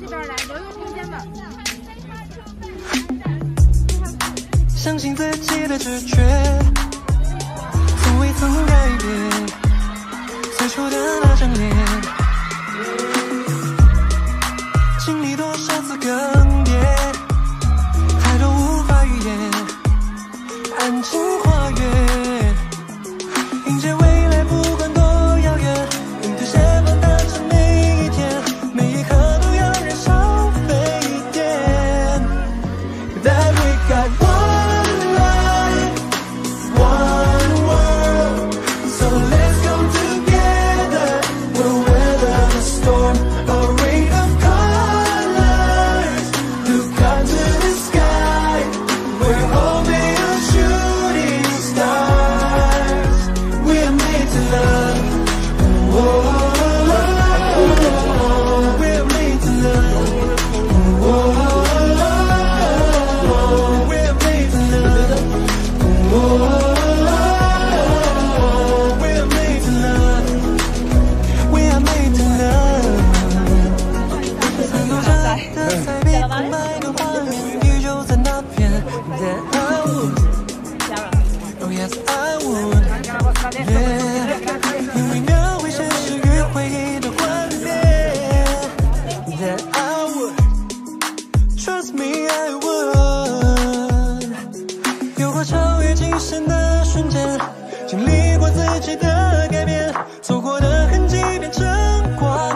这边来留一个空间吧。相信自己的直觉，从未曾改变最初的那张脸。经历多少次更迭，还都无法预言。安静。过超越极限的瞬间经历过自己的改变错过的痕迹变成光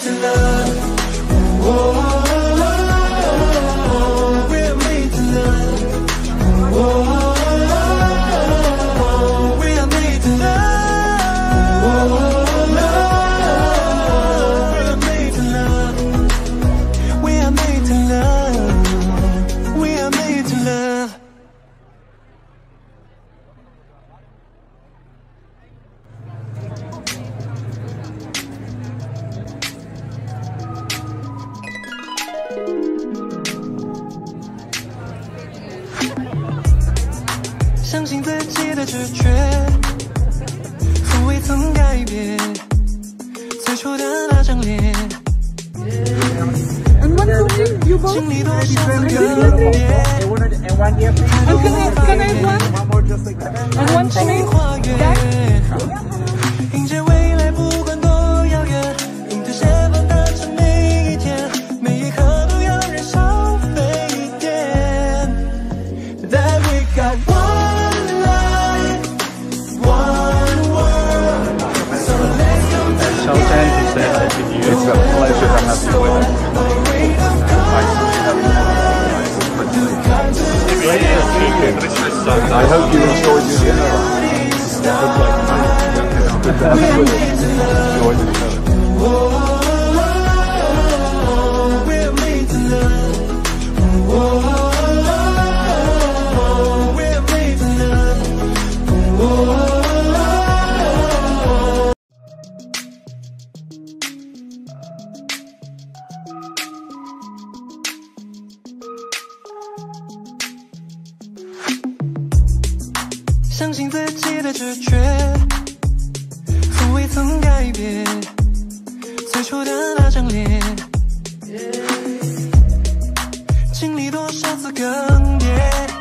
to love. 相信自己的直觉，从未曾改变最初的那张脸。经历多少个夜？我可能可能 one，我可能 one，I hope you enjoyed your dinner. 相信自己的直觉，从未曾改变最初的那张脸。经历多少次更迭。